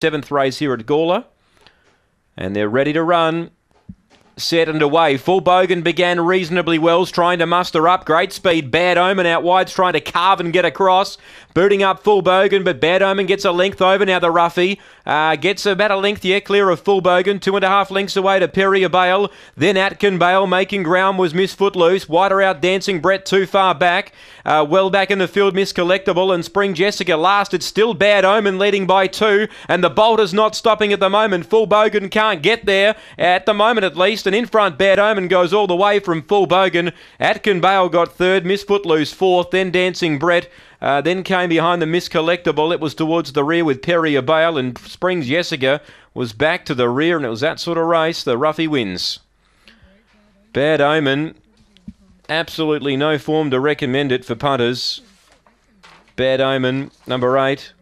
seventh race here at Gawler. And they're ready to run set and away. Full Bogan began reasonably well, trying to muster up. Great speed. Bad Omen out wide, trying to carve and get across. Booting up Full Bogan, but Bad Omen gets a length over. Now the roughie uh, gets about a length, yeah, clear of Full Bogan. Two and a half lengths away to Perry Bale. Then Atkin Bale making ground was Miss Footloose. Wider out dancing Brett too far back. Uh, well back in the field, Miss Collectible and Spring Jessica last. It's still Bad Omen leading by two, and the bolt is not stopping at the moment. Full Bogan can't get there at the moment at least. And in front, Bad Omen goes all the way from Full Bogan. Atkin Bale got third, Miss Footloose fourth, then Dancing Brett. Uh, then came behind the Miss Collectible. It was towards the rear with Perry Bale and Springs Jessica was back to the rear, and it was that sort of race. The Roughie wins. Bad Omen. Absolutely no form to recommend it for punters. Bad Omen, number eight.